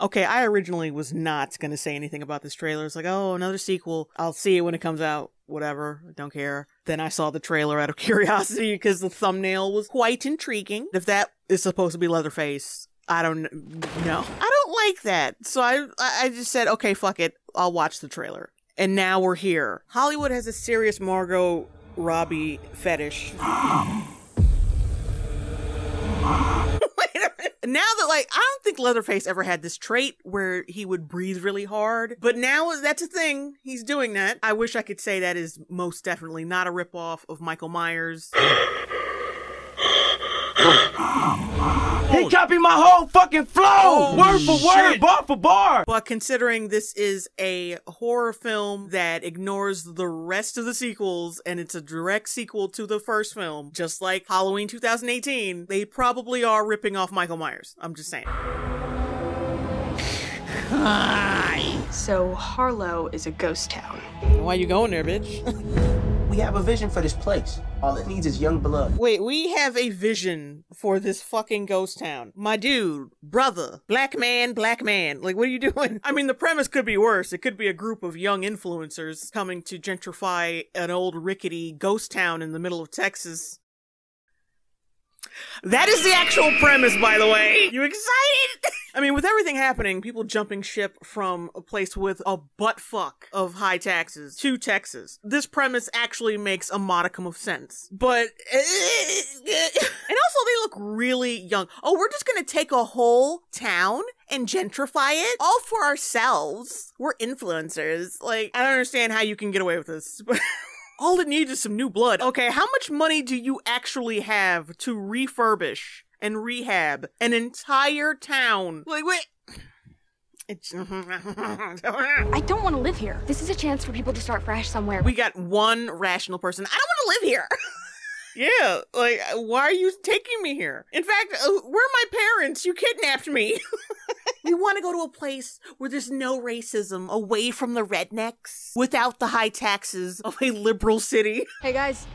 Okay, I originally was not going to say anything about this trailer. It's like, oh, another sequel. I'll see it when it comes out. Whatever. I don't care. Then I saw the trailer out of curiosity because the thumbnail was quite intriguing. If that is supposed to be Leatherface, I don't know. I don't like that. So I I just said, okay, fuck it. I'll watch the trailer. And now we're here. Hollywood has a serious Margot Robbie fetish. Now that like I don't think Leatherface ever had this trait where he would breathe really hard, but now that's a thing. He's doing that. I wish I could say that is most definitely not a ripoff of Michael Myers. He oh. copied my whole fucking flow, Oh, word for word, shit. bar for bar. But considering this is a horror film that ignores the rest of the sequels and it's a direct sequel to the first film, just like Halloween 2018, they probably are ripping off Michael Myers. I'm just saying. So Harlow is a ghost town. Why you going there, bitch? We have a vision for this place. All it needs is young blood. Wait, we have a vision for this fucking ghost town. My dude, brother, black man, black man. Like, what are you doing? I mean, the premise could be worse. It could be a group of young influencers coming to gentrify an old rickety ghost town in the middle of Texas. That is the actual premise, by the way. You excited? I mean, with everything happening, people jumping ship from a place with a butt fuck of high taxes to Texas. This premise actually makes a modicum of sense. But. Eh, and also, they look really young. Oh, we're just gonna take a whole town and gentrify it all for ourselves. We're influencers. Like, I don't understand how you can get away with this. But. All it needs is some new blood. Okay, how much money do you actually have to refurbish and rehab an entire town? Like, wait. It's. I don't want to live here. This is a chance for people to start fresh somewhere. we got one rational person. I don't want to live here. yeah, like, why are you taking me here? In fact, uh, where are my parents? You kidnapped me. we want to go to a place where there's no racism, away from the rednecks, without the high taxes of a liberal city. Hey guys,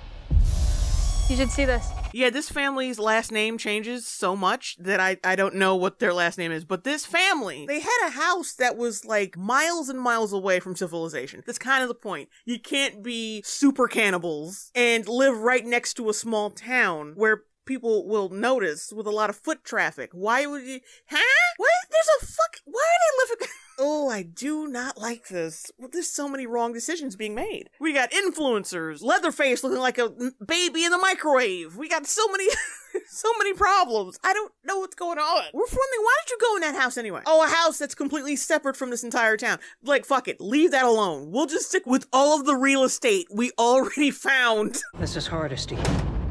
you should see this. Yeah, this family's last name changes so much that I, I don't know what their last name is. But this family, they had a house that was like miles and miles away from civilization. That's kind of the point. You can't be super cannibals and live right next to a small town where people will notice with a lot of foot traffic. Why would you? Huh? What? There's a fuck. Why are they living? Oh, I do not like this. Well, There's so many wrong decisions being made. We got influencers, Leatherface looking like a baby in the microwave. We got so many, so many problems. I don't know what's going on. We're for one why did you go in that house anyway? Oh, a house that's completely separate from this entire town. Like, fuck it, leave that alone. We'll just stick with all of the real estate we already found. Mrs. Hardesty.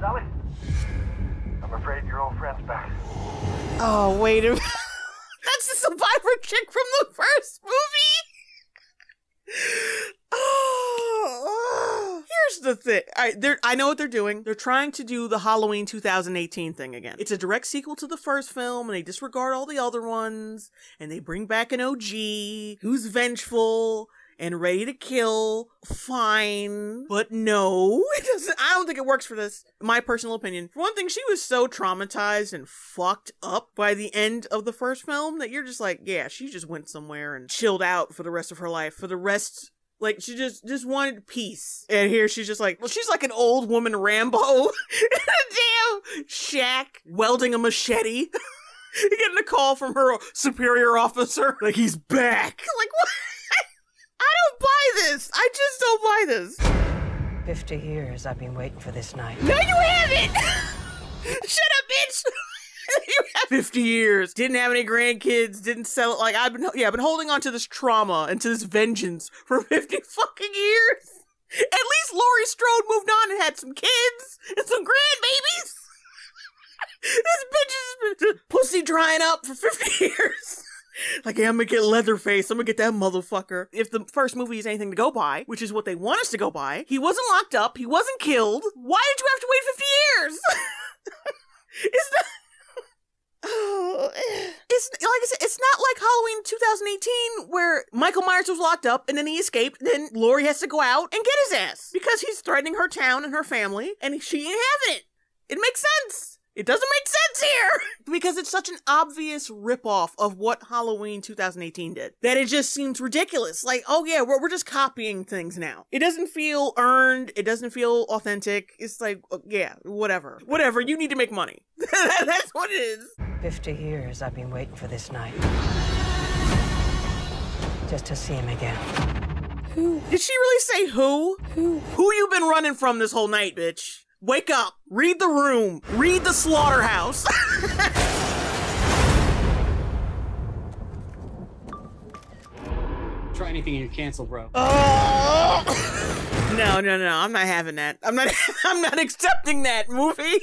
Sally, I'm afraid your old friend's back. Oh, wait a minute. That's the survivor chick from the first movie. Oh, here's the thing. I, I know what they're doing. They're trying to do the Halloween 2018 thing again. It's a direct sequel to the first film, and they disregard all the other ones, and they bring back an OG who's vengeful and ready to kill. Fine. But no, it doesn't. I don't think it works for this. My personal opinion. For one thing, she was so traumatized and fucked up by the end of the first film that you're just like, yeah, she just went somewhere and chilled out for the rest of her life. For the rest. Like she just just wanted peace, and here she's just like, well, she's like an old woman Rambo damn shack welding a machete, getting a call from her superior officer, like he's back. Like what? I this. I just don't buy this. Fifty years I've been waiting for this night. No, you haven't. Shut up, bitch. you have 50 years. Didn't have any grandkids. Didn't sell it. Like, I've been, yeah, I've been holding on to this trauma and to this vengeance for 50 fucking years. At least Laurie Strode moved on and had some kids and some grandbabies. this bitch has been pussy drying up for 50 years. Like, hey, I'm gonna get Leatherface. I'm gonna get that motherfucker. If the first movie is anything to go by, which is what they want us to go by, he wasn't locked up. He wasn't killed. Why did you have to wait 50 years? it's not. Oh, it's like I said, it's not like Halloween 2018 where Michael Myers was locked up and then he escaped. Then Laurie has to go out and get his ass because he's threatening her town and her family, and she ain't having it. It makes sense. It doesn't make sense here because it's such an obvious ripoff of what Halloween 2018 did that it just seems ridiculous. Like, oh yeah, we're, we're just copying things now. It doesn't feel earned. It doesn't feel authentic. It's like, uh, yeah, whatever. Whatever. You need to make money. That's what it is. 50 years I've been waiting for this night. Just to see him again. Who? Did she really say who? Who? Who you been running from this whole night, bitch? Wake up. Read the room. Read the slaughterhouse. Try anything and you're canceled, bro. Oh! no, no, no. I'm not having that. I'm not I'm not accepting that movie. I'm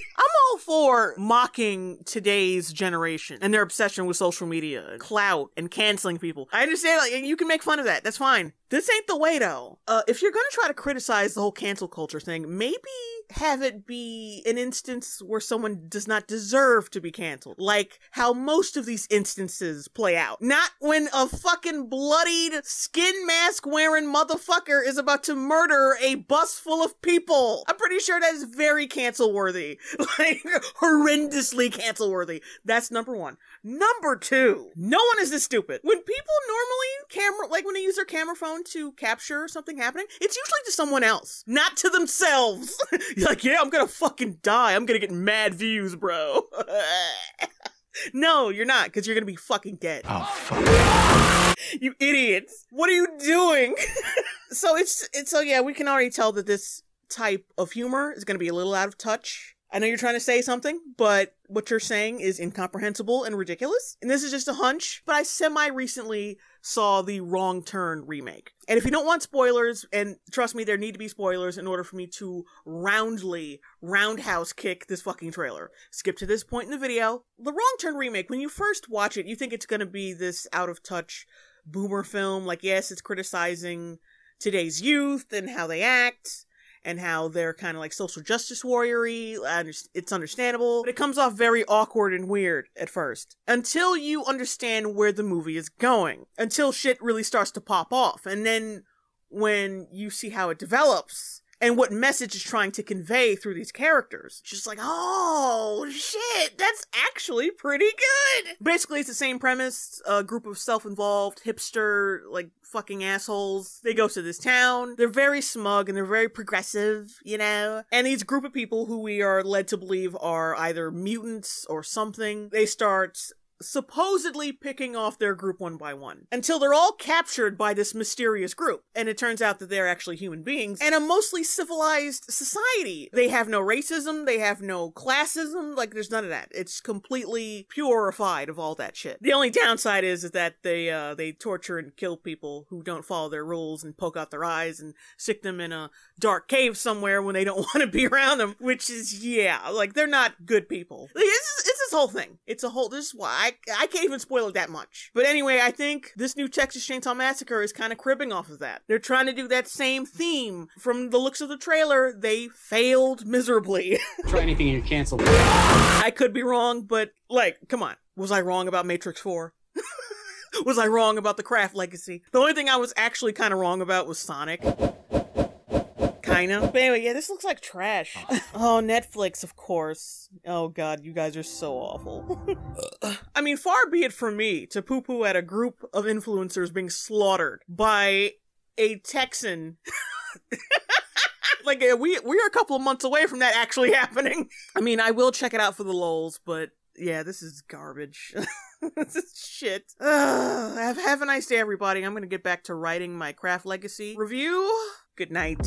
all for mocking today's generation and their obsession with social media, and clout, and canceling people. I understand like you can make fun of that. That's fine. This ain't the way though. Uh, if you're gonna try to criticize the whole cancel culture thing, maybe have it be an instance where someone does not deserve to be canceled. Like how most of these instances play out. Not when a fucking bloodied, skin mask wearing motherfucker is about to murder a bus full of people. I'm pretty sure that is very cancel worthy. Like, horrendously cancel worthy. That's number one. Number two, no one is this stupid. When people normally camera, like when they use their camera phone to capture something happening, it's usually to someone else, not to themselves. You're like, yeah, I'm gonna fucking die. I'm gonna get mad views, bro. no, you're not, because you're gonna be fucking dead. Oh, fuck. you idiots. What are you doing? so it's, it's, so yeah, we can already tell that this type of humor is gonna be a little out of touch. I know you're trying to say something, but what you're saying is incomprehensible and ridiculous. And this is just a hunch, but I semi recently saw the Wrong Turn remake. And if you don't want spoilers, and trust me, there need to be spoilers in order for me to roundly roundhouse kick this fucking trailer. Skip to this point in the video. The Wrong Turn remake, when you first watch it, you think it's gonna be this out of touch boomer film. Like, yes, it's criticizing today's youth and how they act and how they're kind of like social justice warriory. It's understandable, but it comes off very awkward and weird at first until you understand where the movie is going, until shit really starts to pop off, and then when you see how it develops and what message is trying to convey through these characters. Just like, oh shit, that's actually pretty good. Basically, it's the same premise. A group of self-involved hipster, like fucking assholes. They go to this town. They're very smug and they're very progressive, you know? And these group of people who we are led to believe are either mutants or something, they start supposedly picking off their group one by one until they're all captured by this mysterious group. And it turns out that they're actually human beings and a mostly civilized society. They have no racism, they have no classism, like there's none of that. It's completely purified of all that shit. The only downside is, that they uh they torture and kill people who don't follow their rules and poke out their eyes and stick them in a dark cave somewhere when they don't want to be around them, which is yeah, like they're not good people. It's, it's whole thing. It's a whole this is why I, I can't even spoil it that much. But anyway, I think this new Texas Chainsaw Massacre is kind of cribbing off of that. They're trying to do that same theme. From the looks of the trailer, they failed miserably. Try anything and you're canceled. I could be wrong, but like, come on. Was I wrong about Matrix 4? was I wrong about the Craft Legacy? The only thing I was actually kind of wrong about was Sonic. But anyway, yeah, this looks like trash. oh, Netflix, of course. Oh god, you guys are so awful. I mean, far be it from me to poo poo at a group of influencers being slaughtered by a Texan. like we we're a couple of months away from that actually happening. I mean, I will check it out for the lols, but yeah, this is garbage. this is shit. Ugh, have, have a nice day, everybody. I'm gonna get back to writing my craft legacy review. Good night.